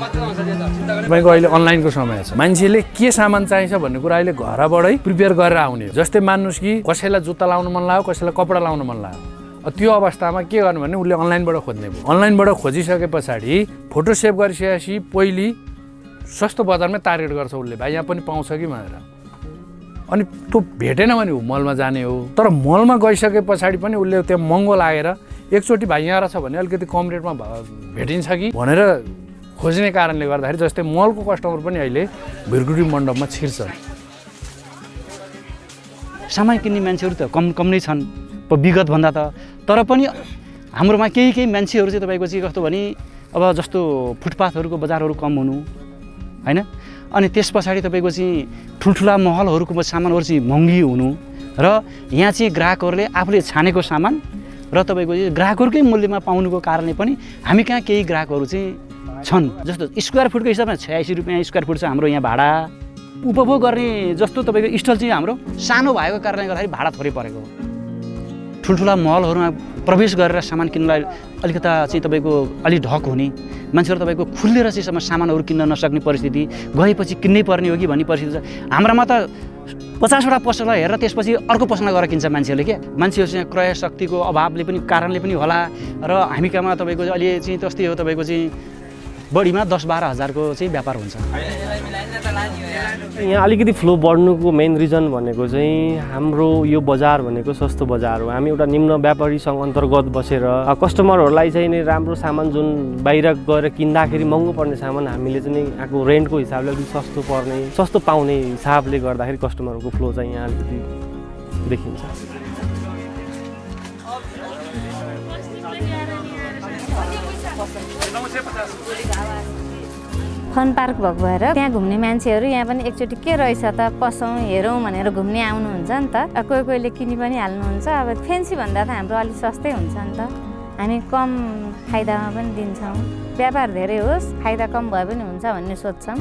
तपाईँको अहिले अनलाइनको समय छ। मान्छेले के सामान चाहिन्छ भन्ने कुरा अहिले घरबाटै प्रिपेयर गरेर आउने। जस्तै मान्नुहोस् कि कसैलाई जुत्ता लाउनु मन लाग्यो कसैलाई कपडा लाउनु मन लाग्यो। त्यो अवस्थामा के गर्नु भने उसले अनलाइनबाट खोज्ने भयो। अनलाइनबाट खोजिसके पछाडि फोटो सेभ गरिसकेपछि पहिले सस्तो बजारमै टार्गेट गर्छ उसले भाइ यहाँ पनि पाउँछ कि? भनेर। अनि त्यो भेटेन भने ऊ मलमा जाने हो। तर मलमा गइसके पछाडि पनि उसले त्यहाँ महँगो लागेर एकचोटि भाइ यहाँ रहेछ भने अलिकति कम रेटमा भेटिन्छ कि? भनेर खोज्ने कारणले गर्दाखेरि जस्तै मलको कस्टमर पनि अहिले भिरगुटी मण्डपमा छिर्छ सामान किन्ने मान्छेहरू त कम कम नै छन्। विगतभन्दा त तर पनि हाम्रोमा केही केही मान्छेहरू चाहिँ तपाईँको चाहिँ कस्तो भने अब जस्तो फुटपाथहरूको बजारहरू कम हुनु होइन? अनि त्यस पछाडि तपाईँको चाहिँ ठुल्ठुला महलहरूको सामानहरू चाहिँ महँगी हुनु र यहाँ चाहिँ ग्राहकहरूले आफूले छानेको सामान र तपाईँको ग्राहकहरूकै मूल्यमा पाउनुको कारणले पनि हामी कहाँ केही ग्राहकहरू चाहिँ छन्। जस्तो स्क्वायर फुटको हिसाबमा छयासी रुपियाँ स्क्वायर फुट छ हाम्रो यहाँ भाडा। उपभोग गर्ने जस्तो तपाईँको स्टल चाहिँ हाम्रो सानो भएको कारणले गर्दाखेरि भाडा थोरै परेको हो। ठुल्ठुला मलहरूमा प्रवेश गरेर सामान किन्नलाई अलिकता चाहिँ तपाईँको अलिक ढक हुने। मान्छेहरू तपाईँको खुलेर चाहिँ सम- सामानहरू किन्न नसक्ने परिस्थिति गएपछि किन्नै पर्ने हो कि भन्ने परिस्थिति छ। हाम्रामा त पचासवटा पसललाई हेरेर त्यसपछि अर्को पसलमा गएर किन्छ मान्छेहरूले क्या। मान्छेहरूसँग क्रय शक्तिको अभावले पनि कारणले पनि होला। र हामी कहाँमा तपाईँको अहिले चाहिँ त्यस्तै हो तपाईँको चाहिँ बढीमा दस बाह्र हजारको चाहिँ व्यापार हुन्छ। यहाँ अलिकति फ्लो बढ्नुको मेन रिजन भनेको चाहिँ हाम्रो यो बजार भनेको सस्तो बजार हो। हामी एउटा निम्न व्यापारीसँग अन्तर्गत बसेर कस्टमरहरूलाई चाहिँ नि राम्रो सामान जुन बाहिर गएर किन्दाखेरि महँगो पर्ने सामान हामीले चाहिँ नि यहाँको रेन्टको हिसाबले अलिक सस्तो पर्ने सस्तो पाउने हिसाबले गर्दाखेरि कस्टमरहरूको फ्लो चाहिँ यहाँ अलिकति देखिन्छ। फन पार्क भएको भएर त्यहाँ घुम्ने मान्छेहरू यहाँ पनि एकचोटि के रहेछ त पसौँ हेरौँ भनेर घुम्ने आउनुहुन्छ नि त। कोही कोहीले किनि पनि हाल्नुहुन्छ। अब फेन्सी भन्दा त हाम्रो अलिक सस्तै हुन्छ नि त। हामी कम फाइदामा पनि दिन्छौँ। व्यापार धेरै होस् फाइदा कम भए पनि हुन्छ भन्ने सोच्छौँ